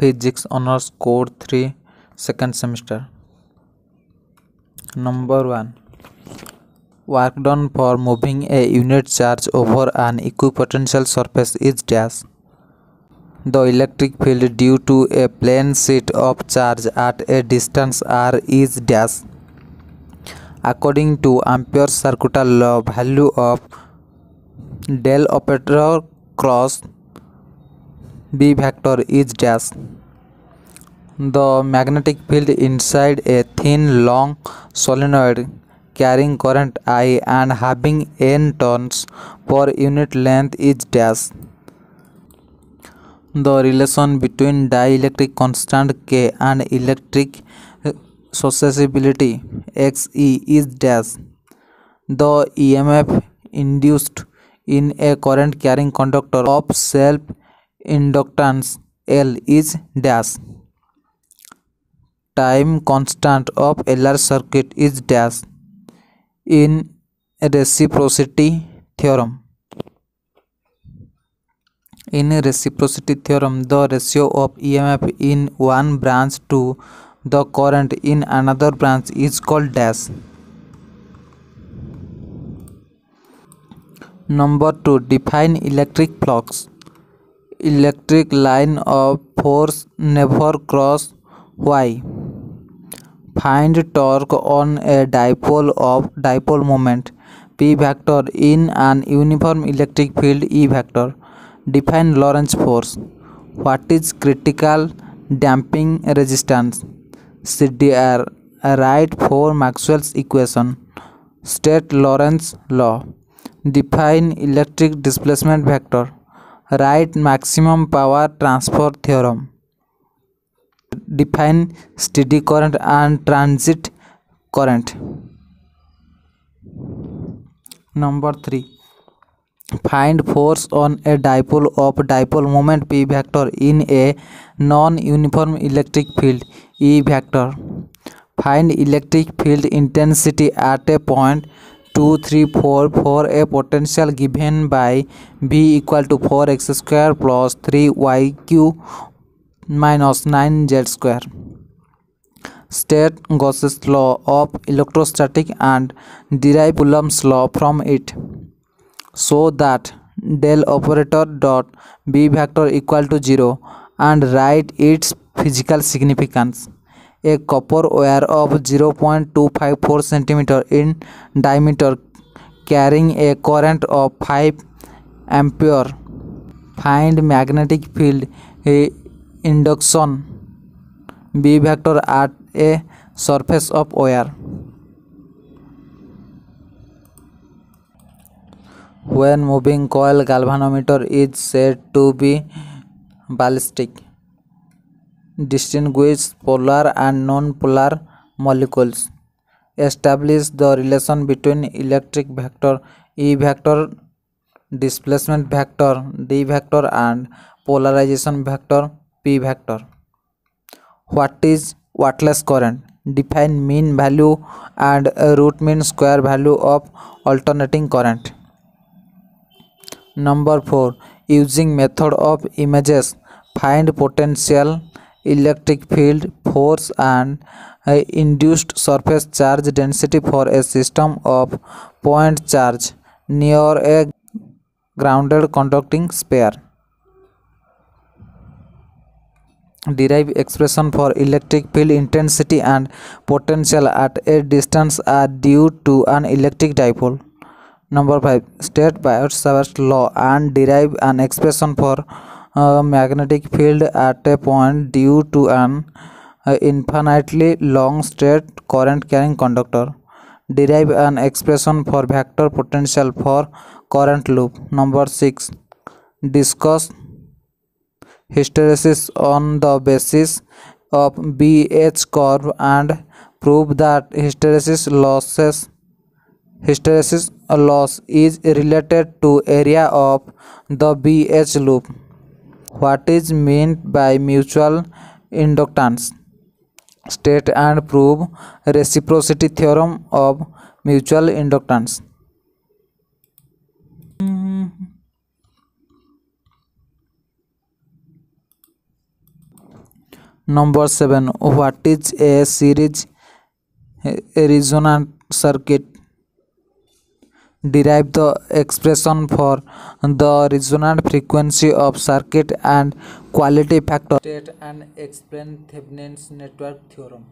Physics Honors Core 3 Second Semester Number 1 Work done for moving a unit charge over an equipotential surface is dash. The electric field due to a plane sheet of charge at a distance r is dash. According to Ampere's circuital law, value of del operator cross B vector is dash. The magnetic field inside a thin long solenoid carrying current I and having n turns per unit length is dash. The relation between dielectric constant K and electric uh, susceptibility Xe is dash. The EMF induced in a current carrying conductor of self inductance L is dash. Time constant of LR circuit is dash in reciprocity theorem. In reciprocity theorem, the ratio of EMF in one branch to the current in another branch is called dash. Number 2. Define electric flux. Electric line of force never cross Y. Find torque on a dipole of dipole moment P vector in an uniform electric field E vector. Define Lorentz force. What is critical damping resistance? CDR. Write for Maxwell's equation. State Lorentz law. Define electric displacement vector. Write maximum power transfer theorem. Define steady current and transient current. Number 3. Find force on a dipole of dipole moment P vector in a non-uniform electric field E vector. Find electric field intensity at a point 2, 3, 4 for a potential given by V equal to 4x square plus 3yq minus 9z square. State Gauss's law of electrostatic and derive Coulomb's law from it. So that del operator dot B vector equal to 0 and write its physical significance. A copper wire of zero point two five four centimeter in diameter carrying a current of five ampere find magnetic field induction B vector at a surface of wire when moving coil galvanometer is set to be ballistic Distinguish polar and non-polar molecules. Establish the relation between electric vector E vector, displacement vector D vector and polarization vector P vector. What is wattless current? Define mean value and root mean square value of alternating current. Number 4. Using method of images, find potential, electric field, force and uh, induced surface charge density for a system of point charge near a grounded conducting sphere. Derive expression for electric field intensity and potential at a distance are due to an electric dipole. Number 5. State Biot-Savart's law and derive an expression for magnetic field at a point due to an uh, infinitely long straight current carrying conductor. Derive an expression for vector potential for current loop. Number 6. Discuss hysteresis on the basis of BH curve and prove that hysteresis losses hysteresis loss is related to area of the BH loop. What is meant by mutual inductance? State and prove reciprocity theorem of mutual inductance. Number 7. What is a series resonant circuit? Derive the expression for the resonant frequency of circuit and quality factor. State and explain Thevenin's network theorem.